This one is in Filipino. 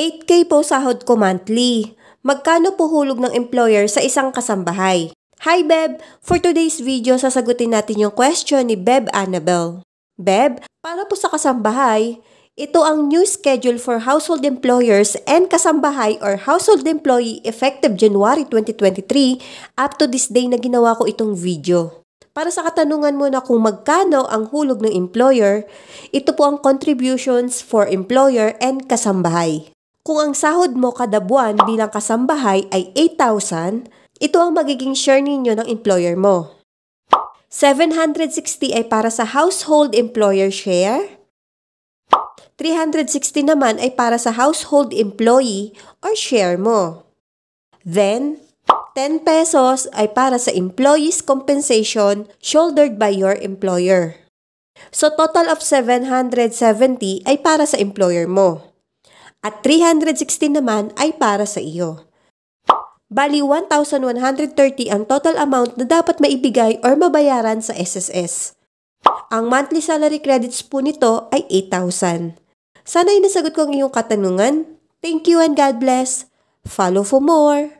8K po sahod ko monthly. Magkano po hulog ng employer sa isang kasambahay? Hi Beb! For today's video, sasagutin natin yung question ni Beb Annabel. Beb, para po sa kasambahay, ito ang new schedule for household employers and kasambahay or household employee effective January 2023 up to this day na ginawa ko itong video. Para sa katanungan mo na kung magkano ang hulog ng employer, ito po ang contributions for employer and kasambahay. Kung ang sahod mo kada buwan bilang kasambahay ay 8,000, ito ang magiging share ninyo ng employer mo. 760 ay para sa household employer share. 360 naman ay para sa household employee or share mo. Then, 10 pesos ay para sa employee's compensation shouldered by your employer. So total of 770 ay para sa employer mo at 360 naman ay para sa iyo. Bali 1,130 ang total amount na dapat maibigay or mabayaran sa SSS. Ang monthly salary credits po nito ay 8,000. Sana ay nasagot ko ang iyong katanungan. Thank you and God bless. Follow for more.